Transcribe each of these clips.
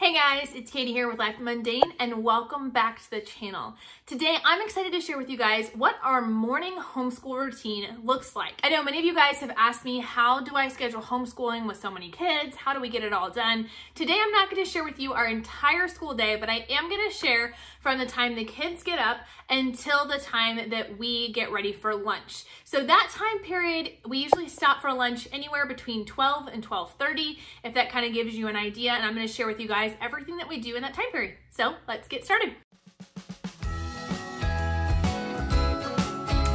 Hey guys, it's Katie here with Life Mundane and welcome back to the channel. Today I'm excited to share with you guys what our morning homeschool routine looks like. I know many of you guys have asked me how do I schedule homeschooling with so many kids? How do we get it all done? Today I'm not going to share with you our entire school day, but I am going to share from the time the kids get up until the time that we get ready for lunch. So that time period, we usually stop for lunch anywhere between 12 and 12.30, if that kind of gives you an idea. And I'm gonna share with you guys everything that we do in that time period. So let's get started.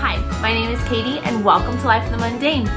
Hi, my name is Katie and welcome to Life in the Mundane.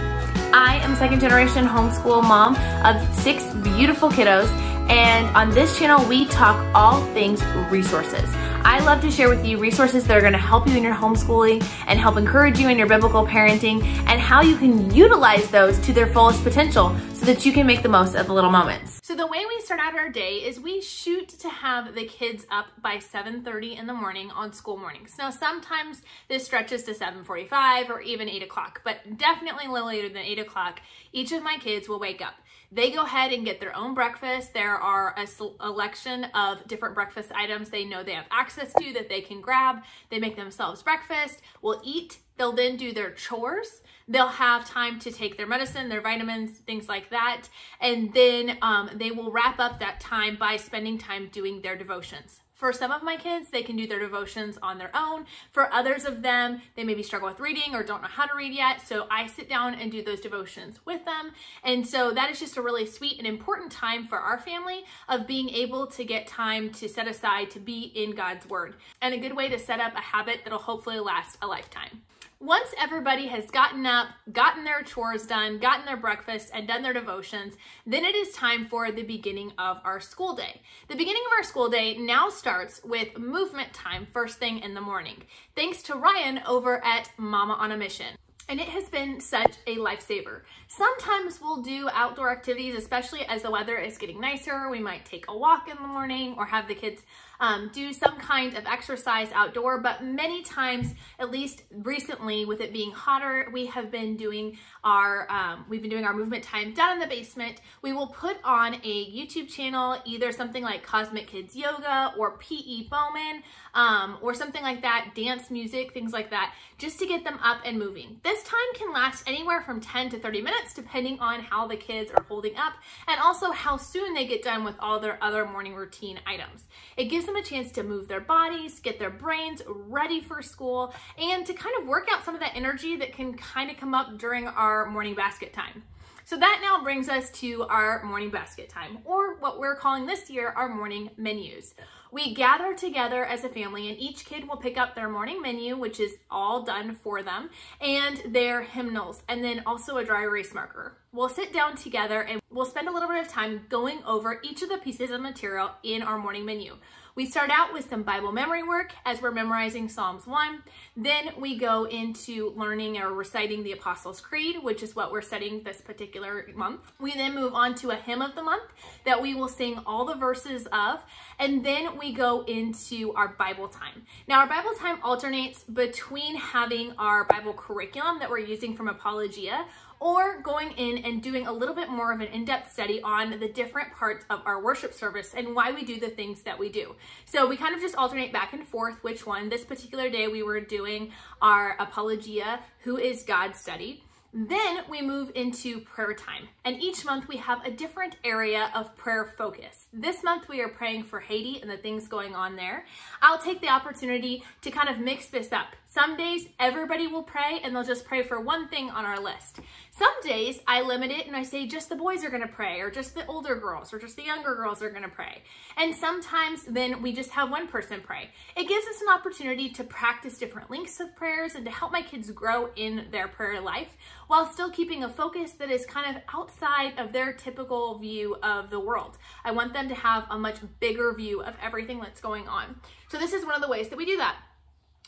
I am a second generation homeschool mom of six beautiful kiddos and on this channel we talk all things resources. I love to share with you resources that are gonna help you in your homeschooling and help encourage you in your biblical parenting and how you can utilize those to their fullest potential so that you can make the most of the little moments. So the way we start out our day is we shoot to have the kids up by 7.30 in the morning on school mornings. Now sometimes this stretches to 7.45 or even 8 o'clock, but definitely a little later than 8 o'clock, each of my kids will wake up. They go ahead and get their own breakfast. There are a selection of different breakfast items they know they have access to that they can grab. They make themselves breakfast, We'll eat. They'll then do their chores. They'll have time to take their medicine, their vitamins, things like that. And then um, they will wrap up that time by spending time doing their devotions. For some of my kids, they can do their devotions on their own. For others of them, they maybe struggle with reading or don't know how to read yet. So I sit down and do those devotions with them. And so that is just a really sweet and important time for our family of being able to get time to set aside to be in God's word and a good way to set up a habit that'll hopefully last a lifetime. Once everybody has gotten up, gotten their chores done, gotten their breakfast, and done their devotions, then it is time for the beginning of our school day. The beginning of our school day now starts with movement time first thing in the morning. Thanks to Ryan over at Mama on a Mission and it has been such a lifesaver. Sometimes we'll do outdoor activities, especially as the weather is getting nicer. We might take a walk in the morning or have the kids um, do some kind of exercise outdoor, but many times, at least recently with it being hotter, we have been doing our, um, we've been doing our movement time down in the basement. We will put on a YouTube channel, either something like Cosmic Kids Yoga or P.E. Bowman, um, or something like that, dance music, things like that, just to get them up and moving. This time can last anywhere from 10 to 30 minutes, depending on how the kids are holding up and also how soon they get done with all their other morning routine items. It gives them a chance to move their bodies, get their brains ready for school, and to kind of work out some of that energy that can kind of come up during our morning basket time. So that now brings us to our morning basket time, or what we're calling this year our morning menus. We gather together as a family and each kid will pick up their morning menu, which is all done for them, and their hymnals, and then also a dry erase marker. We'll sit down together and we'll spend a little bit of time going over each of the pieces of material in our morning menu. We start out with some Bible memory work as we're memorizing Psalms 1. Then we go into learning or reciting the Apostles' Creed, which is what we're studying this particular month. We then move on to a hymn of the month that we will sing all the verses of. And then we go into our Bible time. Now, our Bible time alternates between having our Bible curriculum that we're using from Apologia or going in and doing a little bit more of an in-depth study on the different parts of our worship service and why we do the things that we do. So we kind of just alternate back and forth which one. This particular day we were doing our Apologia, Who is God study. Then we move into prayer time. And each month we have a different area of prayer focus. This month we are praying for Haiti and the things going on there. I'll take the opportunity to kind of mix this up. Some days everybody will pray and they'll just pray for one thing on our list. Some days I limit it and I say just the boys are gonna pray or just the older girls or just the younger girls are gonna pray. And sometimes then we just have one person pray. It gives us an opportunity to practice different lengths of prayers and to help my kids grow in their prayer life while still keeping a focus that is kind of outside of their typical view of the world. I want them to have a much bigger view of everything that's going on. So this is one of the ways that we do that.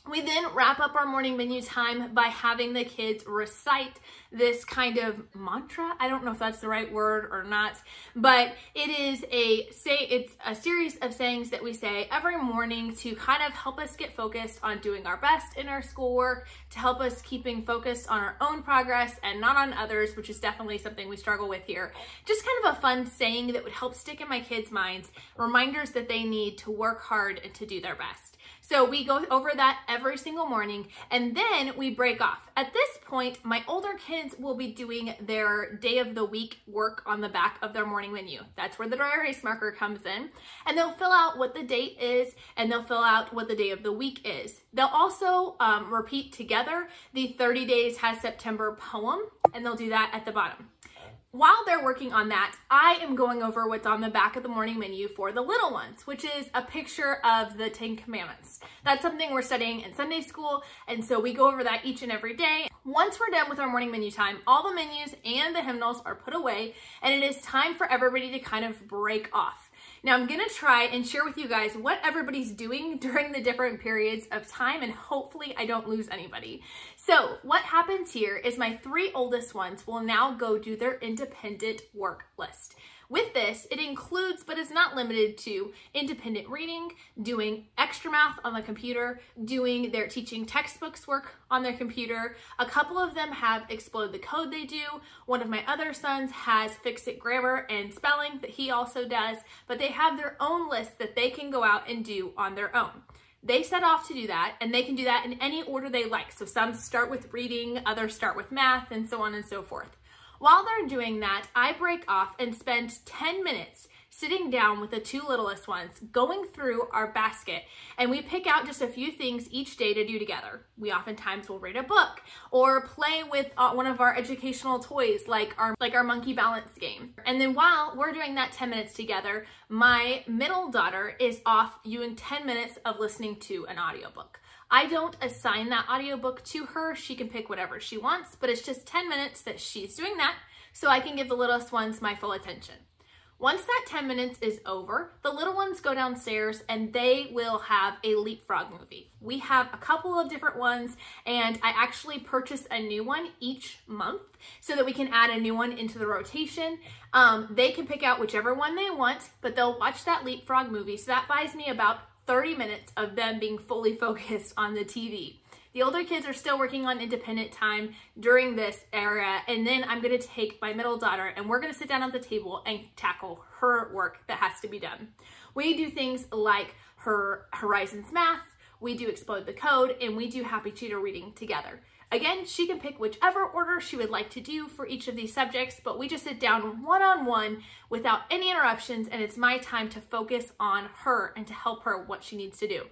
We then wrap up our morning menu time by having the kids recite this kind of mantra. I don't know if that's the right word or not, but it is a say it's a series of sayings that we say every morning to kind of help us get focused on doing our best in our schoolwork, to help us keeping focused on our own progress and not on others, which is definitely something we struggle with here. Just kind of a fun saying that would help stick in my kids' minds, reminders that they need to work hard and to do their best. So we go over that every single morning and then we break off. At this point, my older kids will be doing their day of the week work on the back of their morning menu. That's where the dry erase marker comes in and they'll fill out what the date is and they'll fill out what the day of the week is. They'll also um, repeat together the 30 days has September poem and they'll do that at the bottom. While they're working on that, I am going over what's on the back of the morning menu for the little ones, which is a picture of the Ten Commandments. That's something we're studying in Sunday school, and so we go over that each and every day. Once we're done with our morning menu time, all the menus and the hymnals are put away, and it is time for everybody to kind of break off. Now I'm gonna try and share with you guys what everybody's doing during the different periods of time and hopefully I don't lose anybody. So what happens here is my three oldest ones will now go do their independent work list. With this, it includes, but is not limited to, independent reading, doing extra math on the computer, doing their teaching textbooks work on their computer. A couple of them have Explode the Code they do. One of my other sons has Fix It Grammar and Spelling that he also does, but they have their own list that they can go out and do on their own they set off to do that and they can do that in any order they like. So some start with reading, others start with math and so on and so forth. While they're doing that, I break off and spend 10 minutes sitting down with the two littlest ones, going through our basket, and we pick out just a few things each day to do together. We oftentimes will read a book or play with uh, one of our educational toys like our like our monkey balance game. And then while we're doing that 10 minutes together, my middle daughter is off doing 10 minutes of listening to an audiobook. I don't assign that audiobook to her. She can pick whatever she wants, but it's just 10 minutes that she's doing that so I can give the littlest ones my full attention. Once that 10 minutes is over, the little ones go downstairs and they will have a leapfrog movie. We have a couple of different ones and I actually purchase a new one each month so that we can add a new one into the rotation. Um, they can pick out whichever one they want, but they'll watch that leapfrog movie. So that buys me about 30 minutes of them being fully focused on the TV. The older kids are still working on independent time during this era, and then I'm gonna take my middle daughter and we're gonna sit down at the table and tackle her work that has to be done. We do things like her Horizons Math, we do Explode the Code, and we do Happy Cheetah reading together. Again, she can pick whichever order she would like to do for each of these subjects, but we just sit down one-on-one -on -one without any interruptions, and it's my time to focus on her and to help her what she needs to do.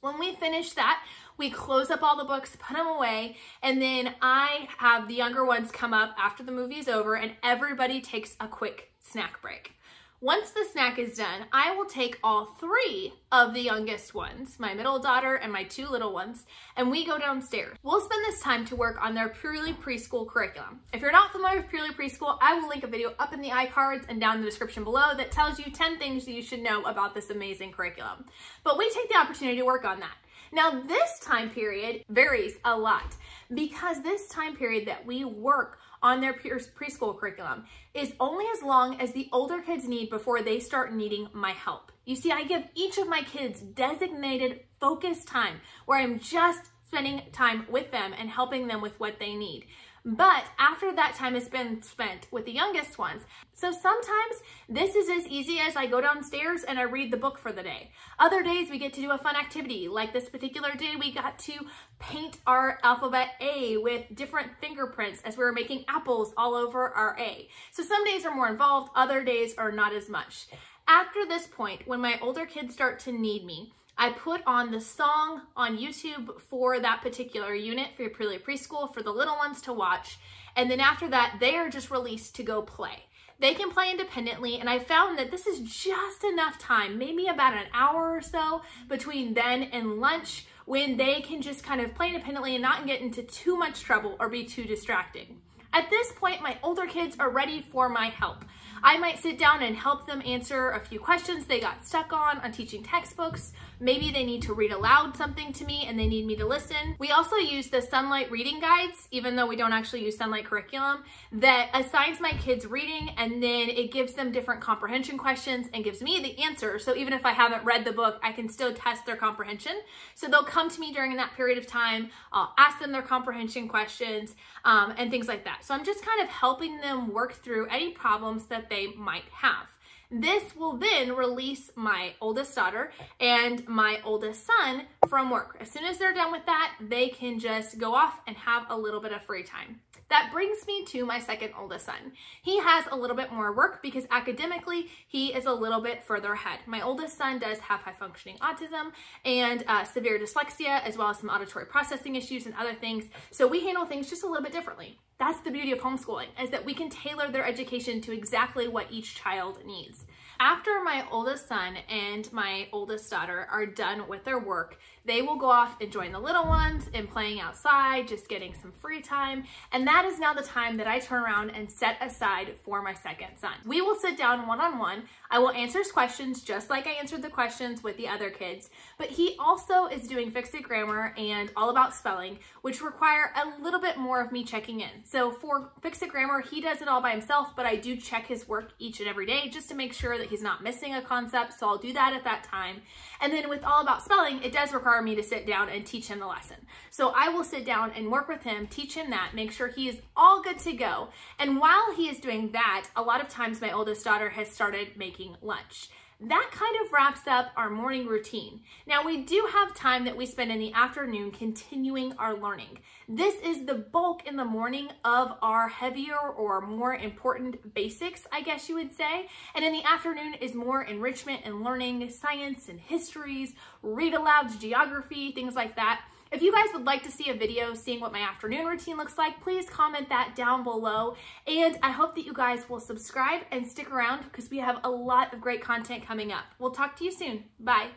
When we finish that, we close up all the books, put them away, and then I have the younger ones come up after the movie is over and everybody takes a quick snack break. Once the snack is done, I will take all three of the youngest ones, my middle daughter and my two little ones, and we go downstairs. We'll spend this time to work on their Purely Preschool curriculum. If you're not familiar with Purely Preschool, I will link a video up in the iCards and down in the description below that tells you 10 things that you should know about this amazing curriculum. But we take the opportunity to work on that. Now this time period varies a lot because this time period that we work on their preschool curriculum is only as long as the older kids need before they start needing my help. You see, I give each of my kids designated focus time where I'm just spending time with them and helping them with what they need. But after that time has been spent with the youngest ones, so sometimes this is as easy as I go downstairs and I read the book for the day. Other days we get to do a fun activity. Like this particular day, we got to paint our alphabet A with different fingerprints as we were making apples all over our A. So some days are more involved, other days are not as much. After this point, when my older kids start to need me, I put on the song on YouTube for that particular unit for Purely Preschool for the little ones to watch. And then after that, they are just released to go play. They can play independently, and I found that this is just enough time, maybe about an hour or so between then and lunch, when they can just kind of play independently and not get into too much trouble or be too distracting. At this point, my older kids are ready for my help. I might sit down and help them answer a few questions they got stuck on on teaching textbooks. Maybe they need to read aloud something to me and they need me to listen. We also use the Sonlight reading guides, even though we don't actually use Sonlight curriculum, that assigns my kids reading and then it gives them different comprehension questions and gives me the answer. So even if I haven't read the book, I can still test their comprehension. So they'll come to me during that period of time. I'll ask them their comprehension questions um, and things like that. So I'm just kind of helping them work through any problems that they might have. This will then release my oldest daughter and my oldest son from work. As soon as they're done with that, they can just go off and have a little bit of free time. That brings me to my second oldest son. He has a little bit more work because academically he is a little bit further ahead. My oldest son does have high functioning autism and uh, severe dyslexia as well as some auditory processing issues and other things. So we handle things just a little bit differently. That's the beauty of homeschooling is that we can tailor their education to exactly what each child needs. After my oldest son and my oldest daughter are done with their work, they will go off and join the little ones in playing outside, just getting some free time. And that is now the time that I turn around and set aside for my second son. We will sit down one-on-one. -on -one. I will answer his questions just like I answered the questions with the other kids, but he also is doing Fix-It Grammar and All About Spelling, which require a little bit more of me checking in. So for Fix-It Grammar, he does it all by himself, but I do check his work each and every day just to make sure that he's not missing a concept. So I'll do that at that time. And then with All About Spelling, it does require me to sit down and teach him the lesson. So I will sit down and work with him, teach him that, make sure he is all good to go. And while he is doing that, a lot of times my oldest daughter has started making lunch that kind of wraps up our morning routine. Now we do have time that we spend in the afternoon continuing our learning. This is the bulk in the morning of our heavier or more important basics, I guess you would say. And in the afternoon is more enrichment and learning, science and histories, read alouds, geography, things like that. If you guys would like to see a video seeing what my afternoon routine looks like, please comment that down below. And I hope that you guys will subscribe and stick around because we have a lot of great content coming up. We'll talk to you soon. Bye.